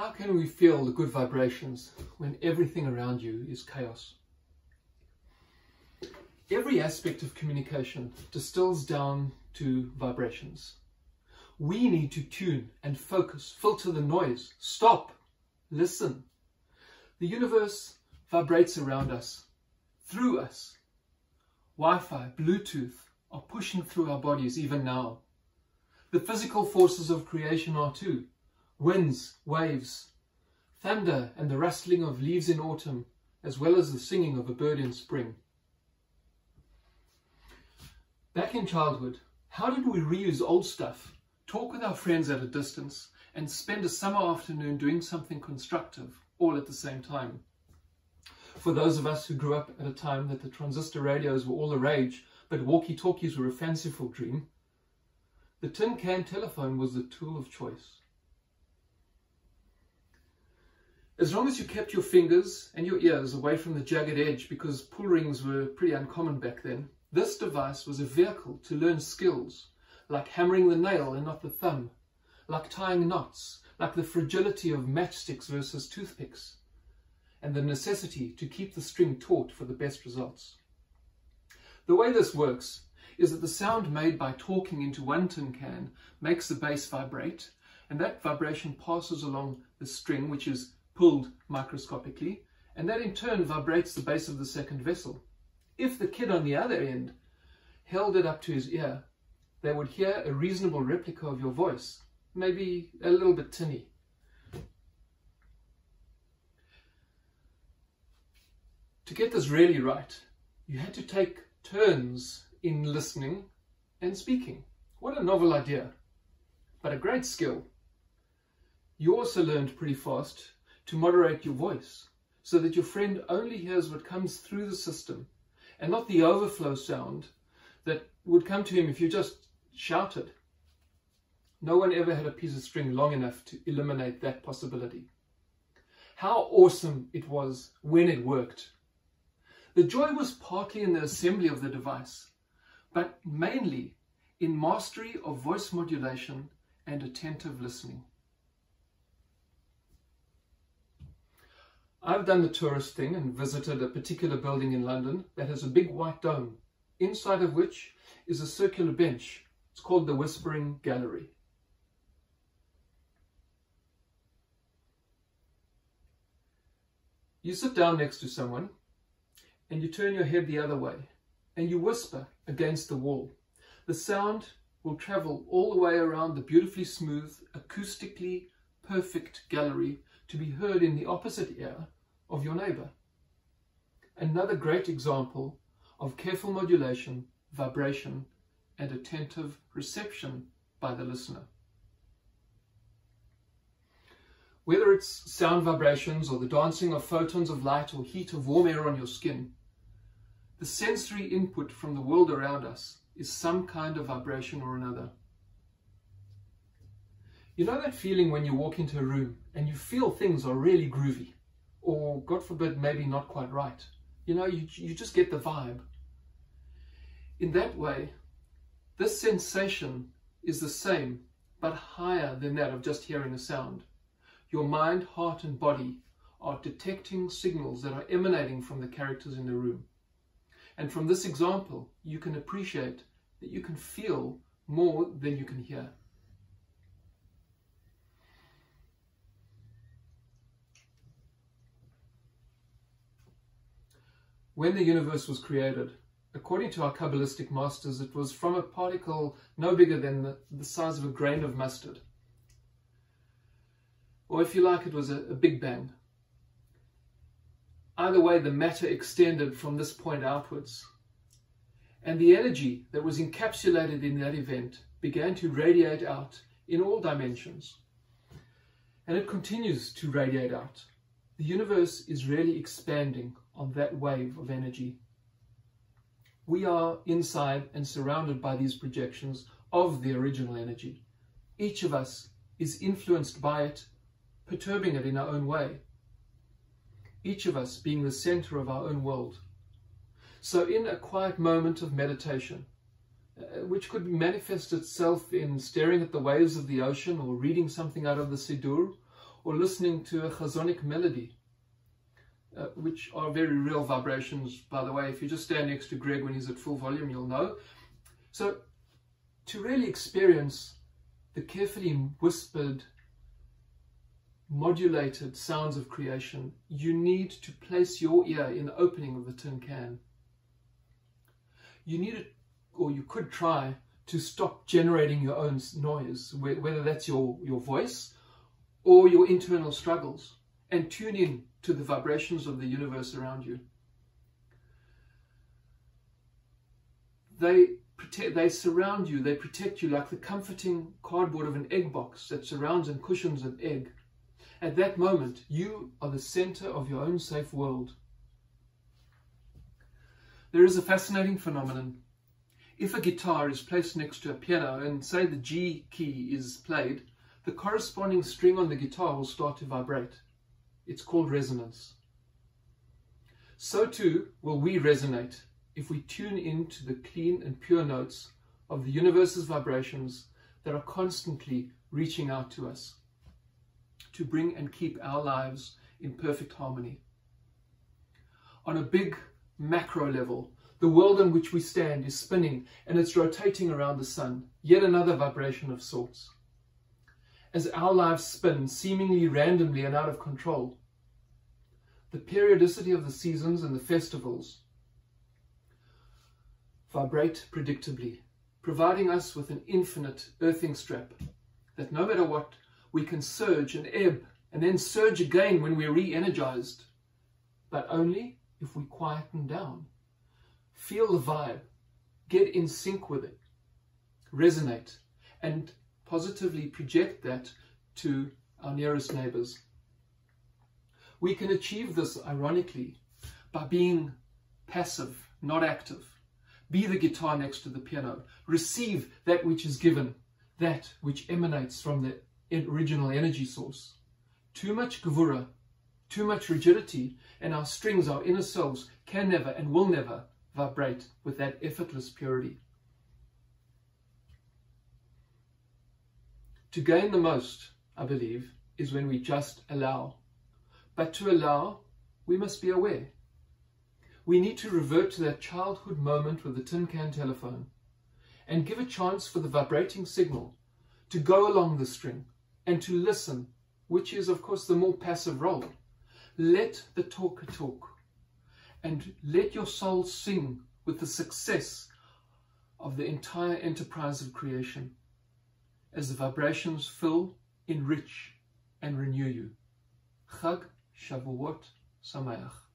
How can we feel the good vibrations when everything around you is chaos? Every aspect of communication distills down to vibrations. We need to tune and focus, filter the noise, stop, listen. The universe vibrates around us, through us. Wi-Fi, Bluetooth are pushing through our bodies even now. The physical forces of creation are too. Winds, waves, thunder and the rustling of leaves in autumn, as well as the singing of a bird in spring. Back in childhood, how did we reuse old stuff talk with our friends at a distance, and spend a summer afternoon doing something constructive all at the same time. For those of us who grew up at a time that the transistor radios were all the rage, but walkie-talkies were a fanciful dream, the tin can telephone was the tool of choice. As long as you kept your fingers and your ears away from the jagged edge because pull rings were pretty uncommon back then, this device was a vehicle to learn skills like hammering the nail and not the thumb, like tying knots, like the fragility of matchsticks versus toothpicks, and the necessity to keep the string taut for the best results. The way this works is that the sound made by talking into one tin can makes the base vibrate, and that vibration passes along the string, which is pulled microscopically, and that in turn vibrates the base of the second vessel. If the kid on the other end held it up to his ear, they would hear a reasonable replica of your voice, maybe a little bit tinny. To get this really right, you had to take turns in listening and speaking. What a novel idea, but a great skill. You also learned pretty fast to moderate your voice so that your friend only hears what comes through the system and not the overflow sound that would come to him if you just shouted. No one ever had a piece of string long enough to eliminate that possibility. How awesome it was when it worked. The joy was partly in the assembly of the device, but mainly in mastery of voice modulation and attentive listening. I've done the tourist thing and visited a particular building in London that has a big white dome, inside of which is a circular bench it's called the Whispering Gallery. You sit down next to someone and you turn your head the other way and you whisper against the wall. The sound will travel all the way around the beautifully smooth, acoustically perfect gallery to be heard in the opposite ear of your neighbor. Another great example of careful modulation, vibration, and attentive reception by the listener. Whether it's sound vibrations or the dancing of photons of light or heat of warm air on your skin, the sensory input from the world around us is some kind of vibration or another. You know that feeling when you walk into a room and you feel things are really groovy, or God forbid, maybe not quite right. You know, you, you just get the vibe. In that way, this sensation is the same, but higher than that of just hearing a sound. Your mind, heart and body are detecting signals that are emanating from the characters in the room. And from this example, you can appreciate that you can feel more than you can hear. When the universe was created, according to our Kabbalistic masters, it was from a particle no bigger than the, the size of a grain of mustard. Or if you like, it was a, a big bang. Either way, the matter extended from this point outwards. And the energy that was encapsulated in that event began to radiate out in all dimensions. And it continues to radiate out. The universe is really expanding on that wave of energy we are inside and surrounded by these projections of the original energy. Each of us is influenced by it, perturbing it in our own way. Each of us being the center of our own world. So in a quiet moment of meditation, uh, which could manifest itself in staring at the waves of the ocean or reading something out of the Siddur, or listening to a chazonic melody, uh, which are very real vibrations, by the way. If you just stand next to Greg when he's at full volume, you'll know. So to really experience the carefully whispered, modulated sounds of creation, you need to place your ear in the opening of the tin can. You need it, or you could try to stop generating your own noise, whether that's your, your voice or your internal struggles, and tune in to the vibrations of the universe around you. They protect, they surround you, they protect you like the comforting cardboard of an egg box that surrounds and cushions an egg. At that moment, you are the center of your own safe world. There is a fascinating phenomenon if a guitar is placed next to a piano and say the G key is played, the corresponding string on the guitar will start to vibrate. It's called resonance. So too will we resonate if we tune into the clean and pure notes of the universe's vibrations that are constantly reaching out to us to bring and keep our lives in perfect harmony. On a big macro level, the world on which we stand is spinning and it's rotating around the sun, yet another vibration of sorts. As our lives spin seemingly randomly and out of control, the periodicity of the seasons and the festivals vibrate predictably, providing us with an infinite earthing strap that no matter what, we can surge and ebb and then surge again when we're re-energized, but only if we quieten down Feel the vibe, get in sync with it, resonate, and positively project that to our nearest neighbors. We can achieve this, ironically, by being passive, not active. Be the guitar next to the piano. Receive that which is given, that which emanates from the original energy source. Too much gevura, too much rigidity, and our strings, our inner selves, can never and will never vibrate with that effortless purity. To gain the most, I believe, is when we just allow. But to allow, we must be aware. We need to revert to that childhood moment with the tin can telephone and give a chance for the vibrating signal to go along the string and to listen, which is, of course, the more passive role. Let the talker talk and let your soul sing with the success of the entire enterprise of creation as the vibrations fill, enrich, and renew you. Chag Shavuot Sameach.